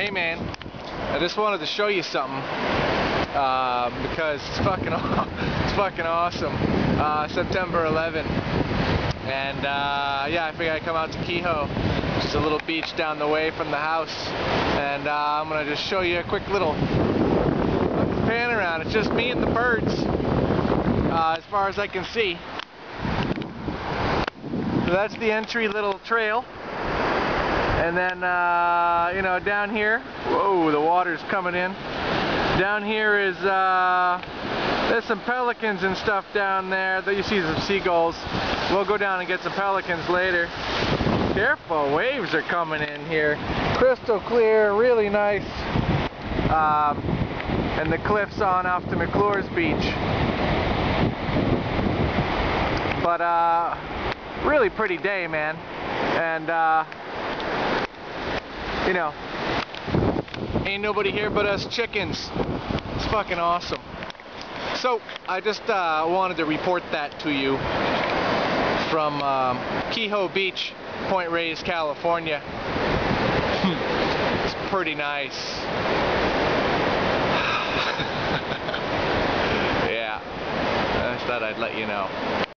Hey man, I just wanted to show you something um, because it's fucking it's fucking awesome. Uh, September 11, and uh, yeah, I figured I'd come out to Kehoe, just a little beach down the way from the house, and uh, I'm gonna just show you a quick little pan around. It's just me and the birds, uh, as far as I can see. So that's the entry little trail. And then, uh, you know, down here, whoa, the water's coming in. Down here is, uh, there's some pelicans and stuff down there. You see some seagulls. We'll go down and get some pelicans later. Careful, waves are coming in here. Crystal clear, really nice. Um, and the cliffs on off to McClure's Beach. But, uh, really pretty day, man. And, uh, you know, ain't nobody here but us chickens. It's fucking awesome. So, I just uh, wanted to report that to you from um, Kehoe Beach, Point Reyes, California. it's pretty nice. yeah, I thought I'd let you know.